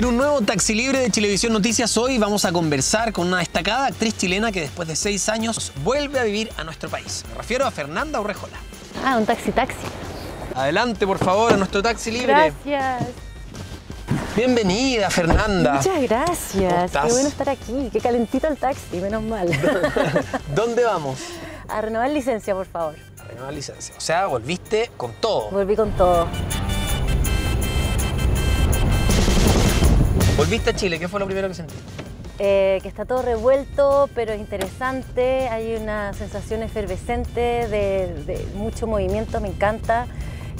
En un nuevo Taxi Libre de Chilevisión Noticias hoy vamos a conversar con una destacada actriz chilena que después de seis años vuelve a vivir a nuestro país. Me refiero a Fernanda Urrejola. Ah, un taxi taxi. Adelante, por favor, a nuestro Taxi Libre. Gracias. Bienvenida, Fernanda. Muchas ¿Cómo gracias. Qué bueno estar aquí. Qué calentito el taxi, menos mal. ¿Dónde vamos? a renovar licencia, por favor. A renovar licencia. O sea, volviste con todo. Volví con todo. Volviste a Chile, ¿qué fue lo primero que sentiste? Eh, que está todo revuelto, pero es interesante. Hay una sensación efervescente de, de mucho movimiento, me encanta.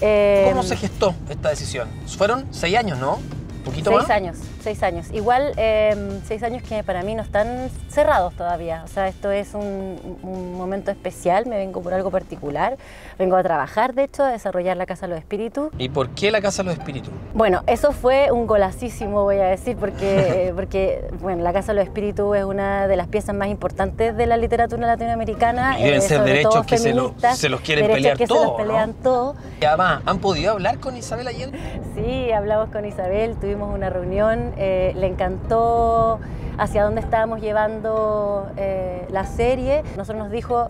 Eh, ¿Cómo se gestó esta decisión? Fueron seis años, ¿no? ¿Un poquito Seis más? años, seis años. Igual, eh, seis años que para mí no están cerrados todavía. O sea, esto es un, un momento especial, me vengo por algo particular. Vengo a trabajar, de hecho, a desarrollar la Casa de los Espíritus. ¿Y por qué la Casa de los Espíritus? Bueno, eso fue un golacísimo, voy a decir, porque, porque bueno, la Casa de los Espíritus es una de las piezas más importantes de la literatura latinoamericana. Y deben eh, ser derechos que se lo- se los quieren derechos pelear que se los pelean ¿no? todo. Y además, ¿han podido hablar con Isabel Allende? Sí, hablamos con Isabel, tuvimos una reunión, eh, le encantó hacia dónde estábamos llevando eh, la serie. Nosotros nos dijo,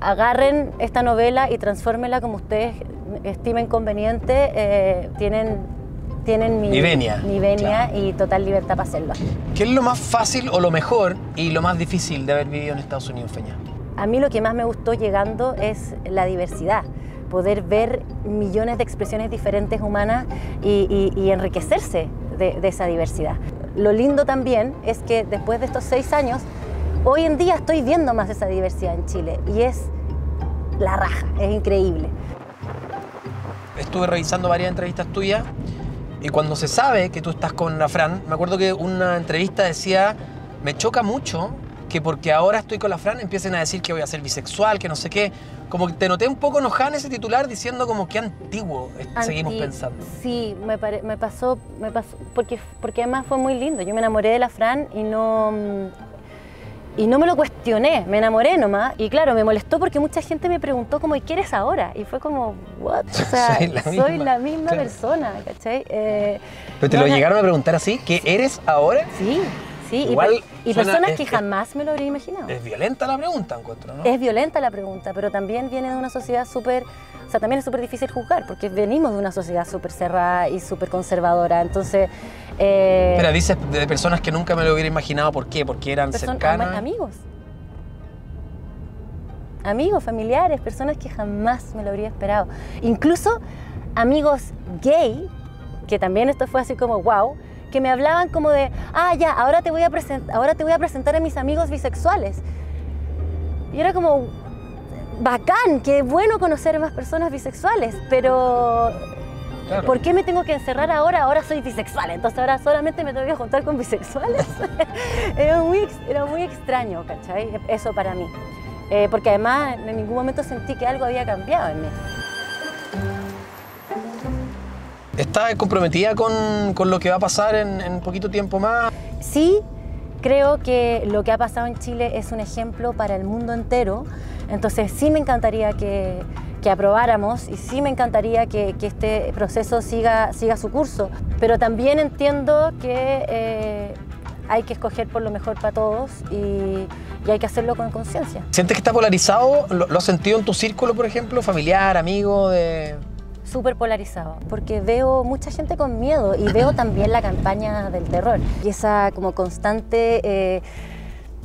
agarren esta novela y transfórmenla como ustedes estimen conveniente. eh, tienen, tienen mi, Mi venia, mi venia claro. y total libertad para hacerlo. ¿Qué es lo más fácil o lo mejor y lo más difícil de haber vivido en Estados Unidos, Feña? A mí lo que más me gustó llegando es la diversidad, poder ver millones de expresiones diferentes humanas y, y- y enriquecerse de, esa diversidad. Lo lindo también es que después de estos seis años, hoy en día estoy viendo más esa diversidad en Chile y es la raja, es increíble. Estuve revisando varias entrevistas tuyas y cuando se sabe que tú estás con la me acuerdo que una entrevista decía, me choca mucho que porque ahora estoy con la Fran empiecen a decir que voy a ser bisexual, que no sé qué. Como que te noté un poco enojada en ese titular diciendo como que antiguo eh, seguimos pensando. Sí, me, pare- me pasó, me pasó porque, porque además fue muy lindo. Yo me enamoré de la Fran y no, mm, y no me lo cuestioné, me enamoré nomás. Y claro, me molestó porque mucha gente me preguntó como, ¿y qué eres ahora? Y fue como, ¿what? O sea, Soy la soy misma, la misma claro. persona, ¿cachai? Eh, Pero te no, lo llegaron a preguntar así, ¿qué eres ahora? Sí, sí. y Igual per- y, suena- personas es- que jamás me lo habría imaginado. Es violenta la pregunta, encuentro, ¿no? Es violenta la pregunta, pero también viene de una sociedad súper, o sea, también es súper difícil juzgar, porque venimos de una sociedad súper cerrada y súper conservadora. Entonces, eh, Espera, dices de personas que nunca me lo hubiera imaginado. ¿Por qué? Porque eran cercanas. amigos. Amigos, familiares, personas que jamás me lo habría esperado. Incluso amigos gay, que también esto fue así como wow, que me hablaban como de, ah, ya, ahora te voy a, ahora te voy a presentar a mis amigos bisexuales. Y era como, bacán, qué bueno conocer más personas bisexuales, pero Claro. ¿por qué me tengo que encerrar ahora? Ahora soy bisexual, entonces ahora solamente me tengo que juntar con bisexuales. era, muy, era muy extraño, ¿cachai? Eso para mí. Eh, porque además en ningún momento sentí que algo había cambiado en mí. ¿Estás comprometida con, con lo que va a pasar en, en poquito tiempo más? Sí, creo que lo que ha pasado en Chile es un ejemplo para el mundo entero. Entonces sí me encantaría que, que aprobáramos y sí me encantaría que, que este proceso siga, siga su curso. Pero también entiendo que eh, hay que escoger por lo mejor para todos y, y hay que hacerlo con conciencia. ¿Sientes que está polarizado? ¿Lo, lo has sentido en tu círculo, por ejemplo? ¿Familiar, amigo? De... súper polarizado, porque veo mucha gente con miedo y veo también la campaña del terror y esa como constante, eh,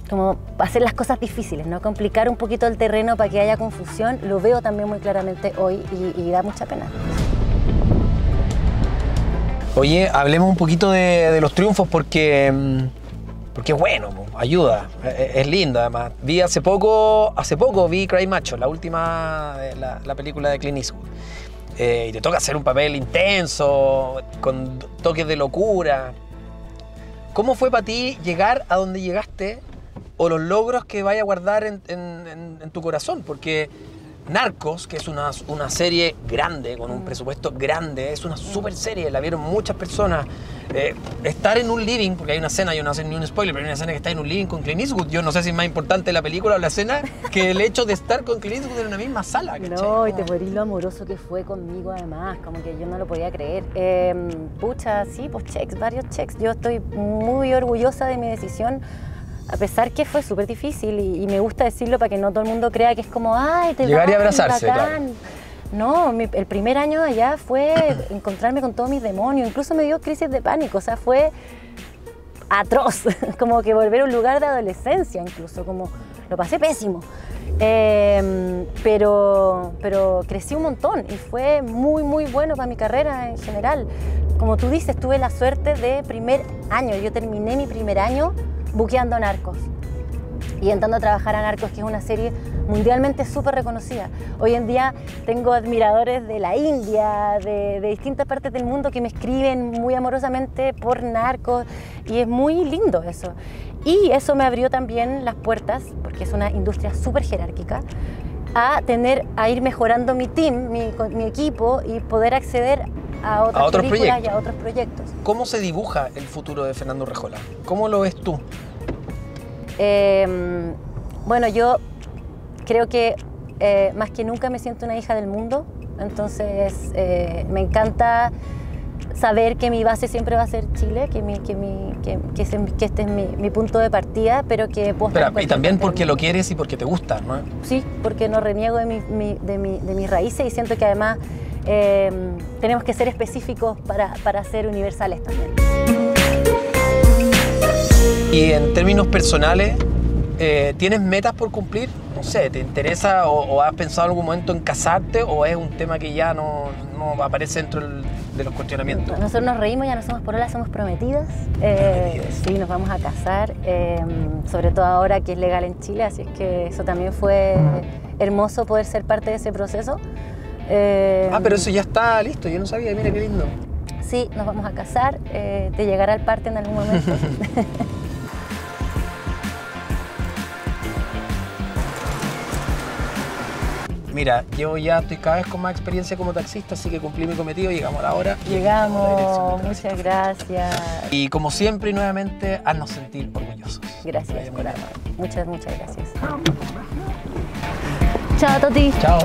como hacer las cosas difíciles, ¿no? complicar un poquito el terreno para que haya confusión, lo veo también muy claramente hoy y, da mucha pena. Oye, hablemos un poquito de, los triunfos porque, mm, porque bueno, ayuda, es, es lindo además. Vi hace poco, hace poco vi Cry Macho, la última, la, la película de Clint Eastwood. Eh, y te toca hacer un papel intenso, con toques de locura. ¿Cómo fue para ti llegar a donde llegaste o los logros que vaya a guardar en, en- tu corazón? Porque Narcos, que es una, una serie grande, con un presupuesto grande, es una super serie, la vieron muchas personas. Eh, estar en un living, porque hay una escena, yo no sé ni un spoiler, pero hay una escena que está en un living con Clint Eastwood. Yo no sé si es más importante la película o la escena que el hecho de estar con Clint Eastwood en una misma sala. ¿cachai? No, y te lo amoroso que fue conmigo además, como que yo no lo podía creer. Eh, pucha, sí, pues checks, varios checks. Yo estoy muy orgullosa de mi decisión, a pesar que fue súper difícil y, y me gusta decirlo para que no todo el mundo crea que es como, ay, te Llegar y vas, abrazarse, bacán". No, mi- el primer año allá fue encontrarme con todos mis demonios, incluso me dio crisis de pánico, o sea, fue atroz, como que volver a un lugar de adolescencia incluso, como lo pasé pésimo. Eh, pero, pero crecí un montón y fue muy, muy bueno para mi carrera en general. Como tú dices, tuve la suerte de primer año, yo terminé mi primer año buqueando narcos y entrando a trabajar a Narcos, que es una serie mundialmente súper reconocida. Hoy en día tengo admiradores de la India, de, de distintas partes del mundo que me escriben muy amorosamente por Narcos y es muy lindo eso. Y eso me abrió también las puertas, porque es una industria súper jerárquica, a tener, a ir mejorando mi team, mi, mi equipo y poder acceder a otras otros películas proyectos. y a otros proyectos. ¿Cómo se dibuja el futuro de Fernando Rejola? ¿Cómo lo ves tú? Eh, bueno, yo creo que eh, más que nunca me siento una hija del mundo, entonces eh, me encanta saber que mi base siempre va a ser Chile, que, mi, que, mi, que, que ese- que este es mi, mi punto de partida, pero que puedo estar y también porque lo quieres y porque te gusta, ¿no? Sí, porque no reniego de, mi- de, de mis raíces y siento que además eh, tenemos que ser específicos para, para ser universales también. Y en términos personales, eh, ¿tienes metas por cumplir? No sé, ¿te interesa o, o has pensado en algún momento en casarte o es un tema que ya no, no aparece dentro del- de los cuestionamientos? Nosotros nos reímos, ya no somos porolas, somos prometidas. Eh, Prometidas. sí, nos vamos a casar, eh, sobre todo ahora que es legal en Chile, así es que eso también fue hermoso poder ser parte de ese proceso. Eh, Ah, pero eso ya está listo, yo no sabía, mira qué lindo. Sí, nos vamos a casar, eh, te llegará el parte en algún momento. Mira, yo ya estoy cada vez con más experiencia como taxista, así que cumplí mi cometido, llegamos a la hora. Llegamos, muchas gracias. Y como siempre y nuevamente, haznos sentir orgullosos. Gracias por. Muchas, muchas gracias. Chao, Toti. Chao.